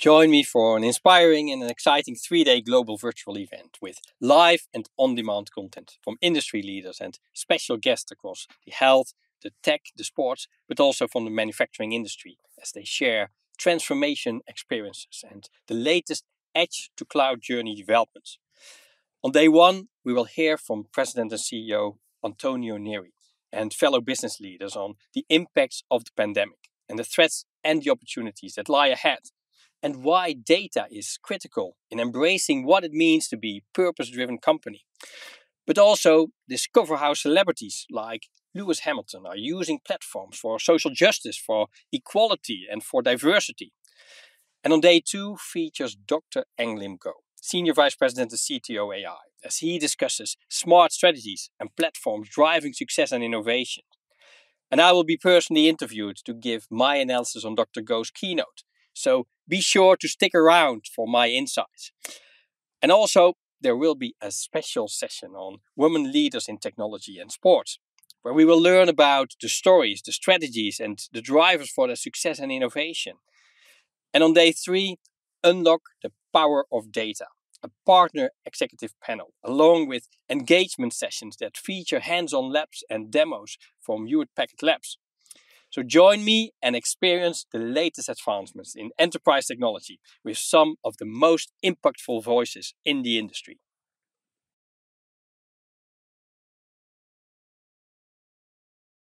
Join me for an inspiring and an exciting three day global virtual event with live and on demand content from industry leaders and special guests across the health, the tech, the sports, but also from the manufacturing industry as they share transformation experiences and the latest edge to cloud journey developments. On day one, we will hear from President and CEO Antonio Neri and fellow business leaders on the impacts of the pandemic and the threats and the opportunities that lie ahead and why data is critical in embracing what it means to be purpose driven company. But also discover how celebrities like Lewis Hamilton are using platforms for social justice, for equality, and for diversity. And on day two features Dr. Eng-Lim Goh, Senior Vice President of CTO AI, as he discusses smart strategies and platforms driving success and innovation. And I will be personally interviewed to give my analysis on Dr. Goh's keynote. So be sure to stick around for my insights. And also, there will be a special session on women leaders in technology and sports, where we will learn about the stories, the strategies, and the drivers for their success and innovation. And on day three, unlock the power of data, a partner executive panel, along with engagement sessions that feature hands on labs and demos from Hewlett Packard Labs. So join me and experience the latest advancements in enterprise technology with some of the most impactful voices in the industry.